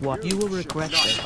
what you will regret Not this.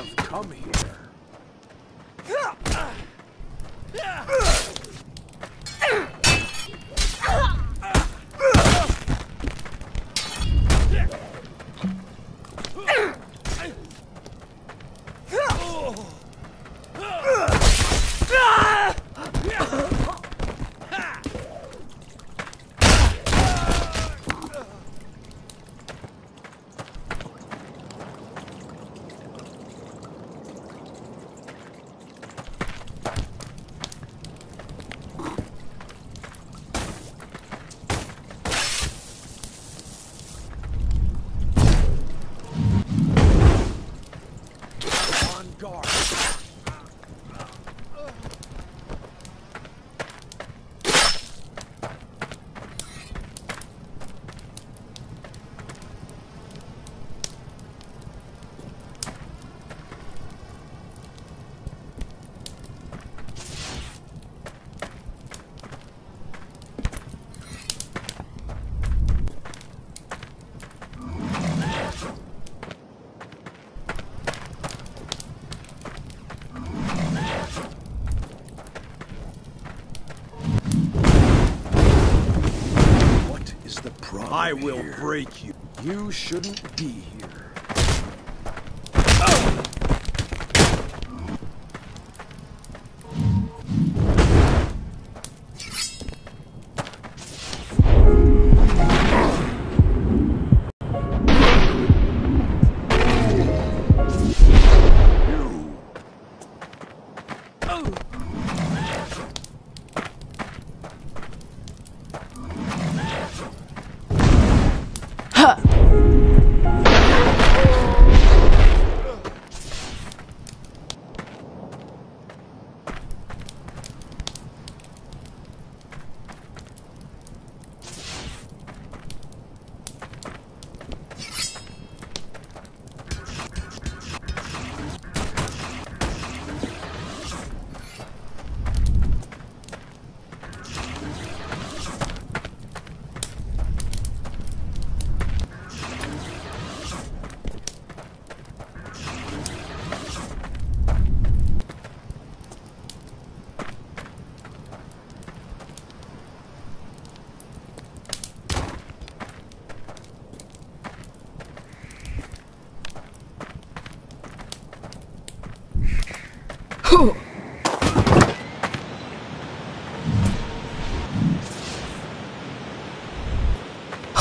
I will break you. You shouldn't be here.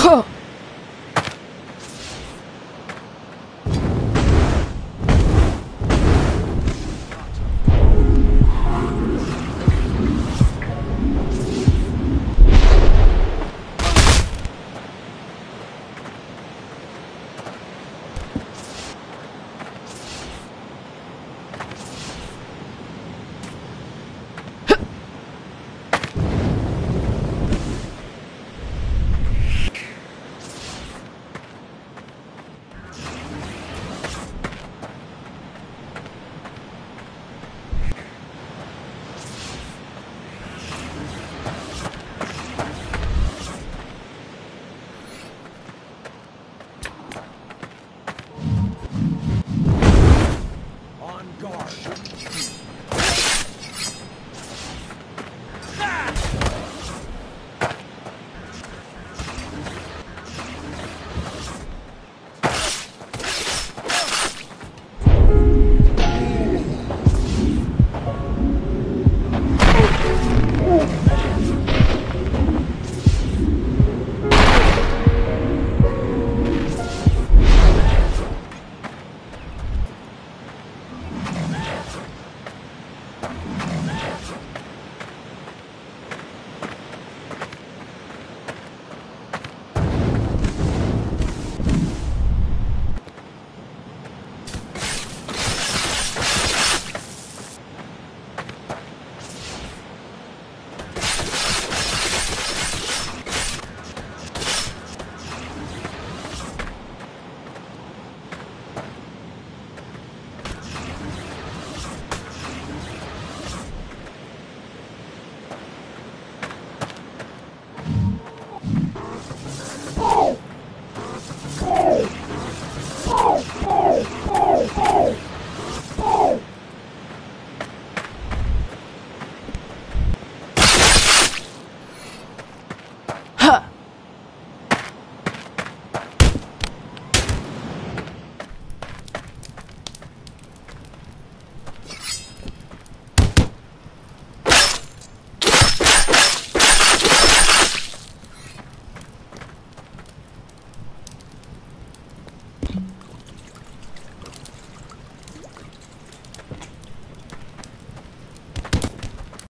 Huh.